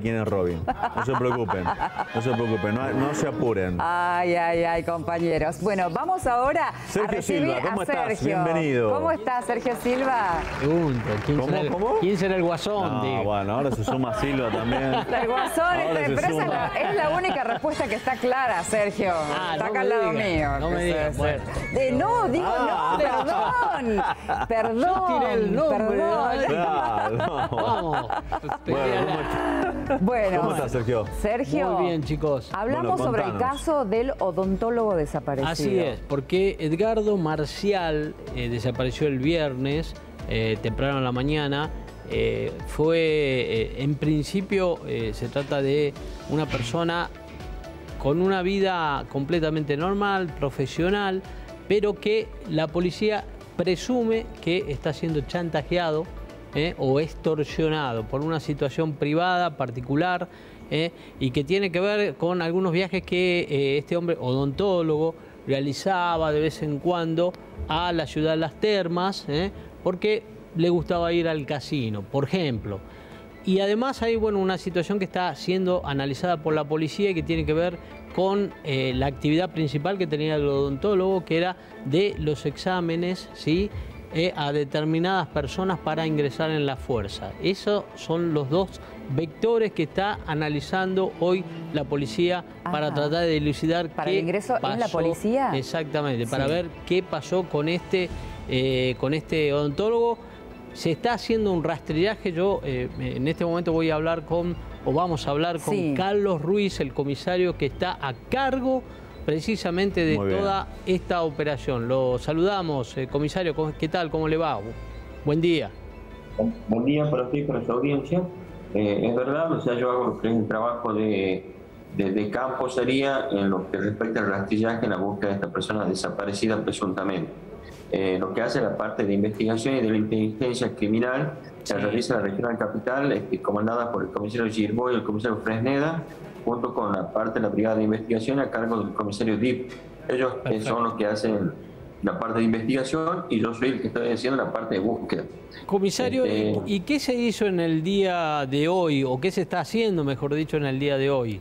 quién es Robin. No se preocupen, no se preocupen, no, se apuren. Ay, ay, ay, compañeros. Bueno, vamos ahora Sergio a Silva, ¿cómo a estás? Sergio. Bienvenido. ¿Cómo estás, Sergio Silva? Pregunto, ¿quién, ¿Cómo, será, el, cómo? ¿quién será el guasón? No, Digo? bueno, ahora se suma Silva también. El guasón, Ahora este, se pero esa es suma. la, es la única respuesta que está clara, Sergio. Ah, está no acá al lado mío. no me digas, bueno. De, no, digo Ah. no, perdón. Perdón. Yo tiré el nombre, Perdón. No. Vamos. Bueno, ¿cómo estás? Bueno, ¿Cómo estás, Sergio? Sergio. Muy bien, chicos. Hablamos Bueno, sobre el caso del odontólogo desaparecido. Así es, porque Edgardo Marcial eh, desapareció el viernes, eh, temprano en la mañana. Eh, fue, eh, en principio, eh, se trata de una persona con una vida completamente normal, profesional, pero que la policía presume que está siendo chantajeado ¿eh? o extorsionado por una situación privada, particular, ¿eh? y que tiene que ver con algunos viajes que eh, este hombre, odontólogo, realizaba de vez en cuando a la ciudad de las termas, porque le gustaba ir al casino, por ejemplo. Y además hay bueno, una situación que está siendo analizada por la policía y que tiene que ver con la actividad principal que tenía el odontólogo, que era de los exámenes ¿sí? Eh, a determinadas personas para ingresar en la fuerza. Esos son los dos vectores que está analizando hoy la policía para tratar de dilucidar ¿Para qué el ingreso en la pasó- policía? Exactamente, para Sí. ver qué pasó con este, eh, con este odontólogo. Se está haciendo un rastrillaje. Yo eh, en este momento voy a hablar con, o vamos a hablar con Sí. Carlos Ruiz, el comisario que está a cargo precisamente de toda esta operación. Lo saludamos, eh, comisario. ¿cómo- ¿Qué tal? ¿Cómo le va? Buen día. Buen día para usted y para su audiencia. Eh, es verdad, o sea, yo hago lo que es el trabajo de, de, de campo, sería en lo que respecta al rastrillaje en la búsqueda de esta persona desaparecida presuntamente. Eh, lo que hace la parte de investigación y de la inteligencia criminal se Sí. realiza en la regional capital, este, comandada por el comisario Girbo y el comisario Fresneda, junto con la parte de la brigada de investigación a cargo del comisario Dip. Ellos eh, Perfecto. son los que hacen la parte de investigación y yo soy el que estoy haciendo la parte de búsqueda. Comisario, Este- ¿y qué se hizo en el día de hoy, o qué se está haciendo, mejor dicho, en el día de hoy?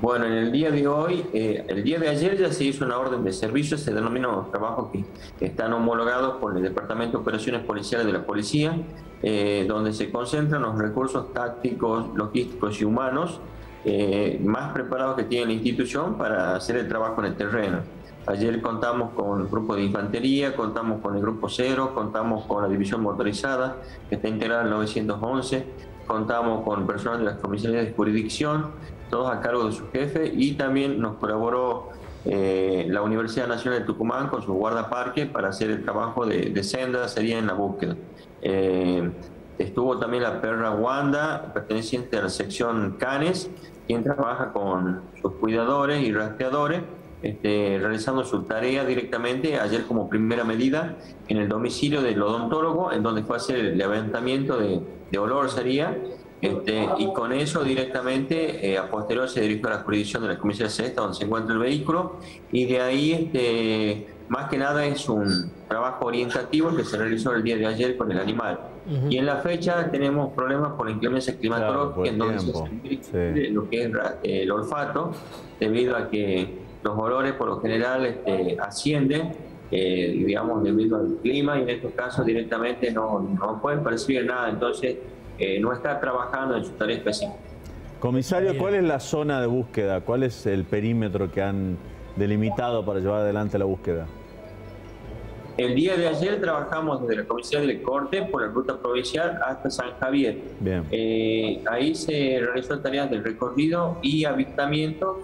Bueno, en el día de hoy, eh, el día de ayer ya se hizo una orden de servicio, se denominan trabajos que están homologados por el Departamento de Operaciones Policiales de la Policía, eh, donde se concentran los recursos tácticos, logísticos y humanos eh, más preparados que tiene la institución para hacer el trabajo en el terreno. Ayer contamos con el grupo de infantería, contamos con el grupo cero, contamos con la división motorizada, que está integrada en el 911, contamos con personal de las comisarías de jurisdicción, todos a cargo de su jefe, y también nos colaboró eh, la Universidad Nacional de Tucumán con su guardaparque para hacer el trabajo de, de senda, sería en la búsqueda. Eh, estuvo también la perra Wanda, perteneciente a la sección Canes, quien trabaja con sus cuidadores y rastreadores, este, realizando su tarea directamente ayer como primera medida en el domicilio del odontólogo, en donde fue a hacer el levantamiento de, de olor sería, este, y con eso directamente eh, a posterior se dirigió a la jurisdicción de la comisaría sexta donde se encuentra el vehículo y de ahí este, más que nada es un trabajo orientativo que se realizó el día de ayer con el animal. Ujú. Y en la fecha tenemos problemas por la inclemencia climatológica, Claro, en donde se sí. lo que es el olfato, debido a que los olores por lo general este, ascienden, eh, digamos, debido al clima, y en estos casos directamente no, no pueden percibir nada, entonces eh, no está trabajando en su tarea específica. Comisario. ¿cuál es la zona de búsqueda? ¿Cuál es el perímetro que han delimitado para llevar adelante la búsqueda? El día de ayer trabajamos desde la Comisión del Corte por la ruta provincial hasta San Javier. Bien. Eh, ahí se realizó tareas de recorrido y avistamiento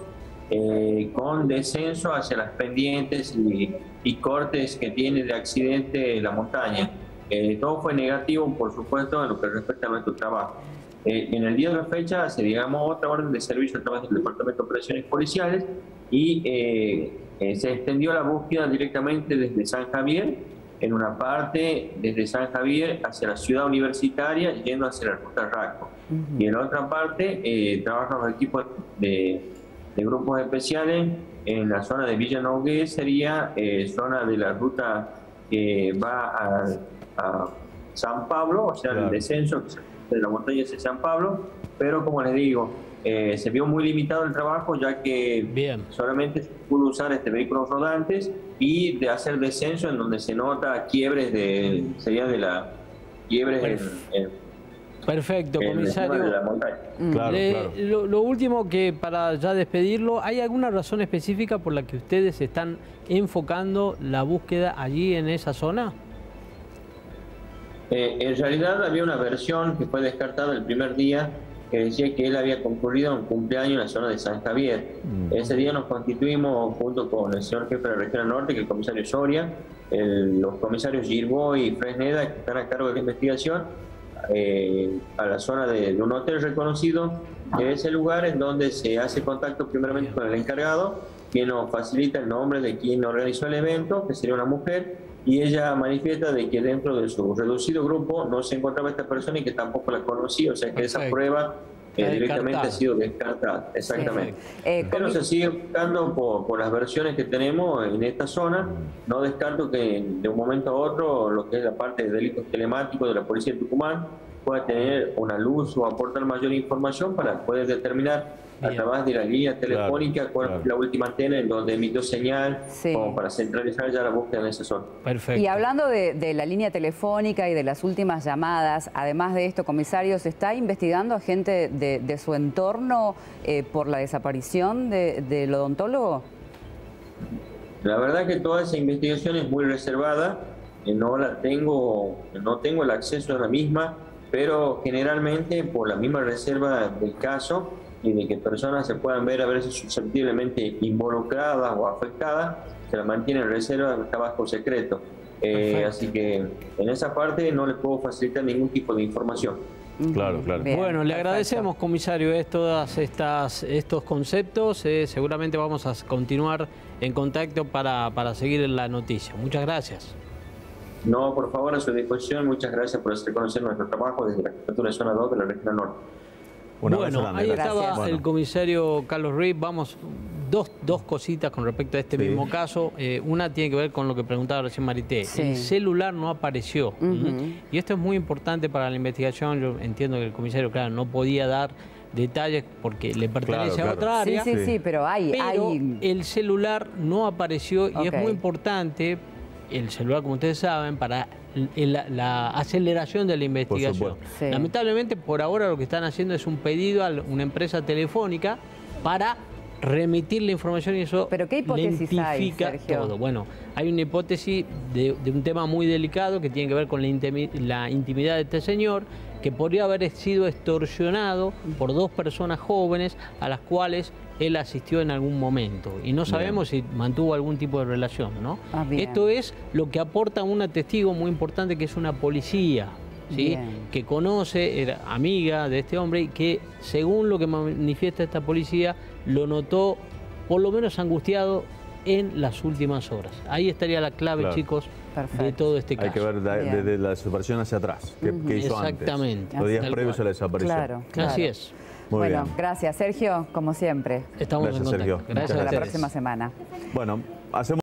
eh, con descenso hacia las pendientes y, y cortes que tiene de accidente la montaña. Eh, todo fue negativo, por supuesto, en lo que respecta a nuestro trabajo. Eh, en el día de la fecha se digamos otra orden de servicio a través del Departamento de Operaciones Policiales y eh, eh, se extendió la búsqueda directamente desde San Javier, en una parte desde San Javier hacia la ciudad universitaria, yendo hacia la ruta Rasco. Y en la otra parte eh, trabajan los equipos de, de grupos especiales en la zona de Villa Nogué, sería eh, zona de la ruta que va a, a San Pablo, o sea, Claro. el descenso de la montaña de San Pablo, pero como les digo, eh, se vio muy limitado el trabajo ya que Bien. solamente se pudo usar este vehículos rodantes y de hacer descenso en donde se nota quiebres de, sería de la quiebres en, en- Perfecto, comisario. de la montaña. Claro, Le- claro. Lo, lo último que para ya despedirlo, ¿hay alguna razón específica por la que ustedes están enfocando la búsqueda allí en esa zona? Eh, en realidad había una versión que fue descartada el primer día que decía que él había concurrido a un cumpleaños en la zona de San Javier. Mm. Ese día nos constituimos junto con el señor jefe de la región norte, que es el comisario Soria, el- los comisarios Girbo y Fresneda, que están a cargo de la investigación, eh, a la zona de, de un hotel reconocido, que es el lugar en donde se hace contacto primeramente con el encargado, quien nos facilita el nombre de quien organizó el evento, que sería una mujer, y ella manifiesta de que dentro de su reducido grupo no se encontraba esta persona y que tampoco la conocía, o sea que esa prueba eh, directamente ha sido descartada. Exactamente. Eh, Pero se sigue buscando por, por las versiones que tenemos en esta zona. No descarto que de un momento a otro lo que es la parte de delitos telemáticos de la Policía de Tucumán pueda tener una luz o aportar mayor información para poder determinar a Bien. través de la línea telefónica Claro, cuál claro. es la última antena en donde emitió señal, Sí. como para centralizar ya la búsqueda en esa zona. Perfecto. Y hablando de, de la línea telefónica y de las últimas llamadas, además de esto, comisario, ¿se está investigando a gente de, de su entorno eh, por la desaparición de- del odontólogo? La verdad que toda esa investigación es muy reservada, eh, no la tengo, no tengo el acceso a la misma, pero generalmente por la misma reserva del caso y de que personas se puedan ver a veces susceptiblemente involucradas o afectadas, se la mantiene en reserva, está bajo secreto. Eh, así que en esa parte no les puedo facilitar ningún tipo de información. Claro, claro. Bien, bueno, le perfecto. agradecemos, comisario, es, todas estas estos conceptos. eh, seguramente vamos a continuar en contacto para, para seguir la noticia. Muchas gracias. No, por favor, a su disposición, muchas gracias por hacer conocer nuestro trabajo desde la Jefatura Zona 2 de la región norte. Bueno, ahí gracias. estaba el comisario Carlos Reed. Vamos, dos, dos cositas con respecto a este Sí. mismo caso. Eh, una tiene que ver con lo que preguntaba recién Marité. Sí. El celular no apareció. Y esto es muy importante para la investigación. Yo entiendo que el comisario, claro, no podía dar detalles porque le pertenece Claro, a otra claro. Área. sí, Sí. sí, pero hay... Pero hay... el celular no apareció y es muy importante el celular, como ustedes saben, para la, la aceleración de la investigación. Sí. Lamentablemente, por ahora lo que están haciendo es un pedido a una empresa telefónica para remitir la información y eso ¿Pero qué hipótesis hay, lentifica Sergio? todo. Bueno, hay una hipótesis de, de un tema muy delicado que tiene que ver con la intimidad de este señor, que podría haber sido extorsionado por dos personas jóvenes a las cuales él asistió en algún momento. Y no sabemos si mantuvo algún tipo de relación, ¿no? Ah. Esto es lo que aporta una testigo muy importante que es una policía. que conoce, era amiga de este hombre y que según lo que manifiesta esta policía, lo notó por lo menos angustiado en las últimas horas. Ahí estaría la clave, Claro. chicos, de Perfecto. todo este caso. Hay que ver desde la desaparición hacia atrás. ¿Qué, qué hizo Exactamente. antes? Los días previos a la desaparición. Claro, claro. Así es. Muy bueno, bien. gracias, Sergio, como siempre. Estamos Gracias, en contacto. Sergio. Gracias Hasta a la próxima semana. Bueno, hacemos...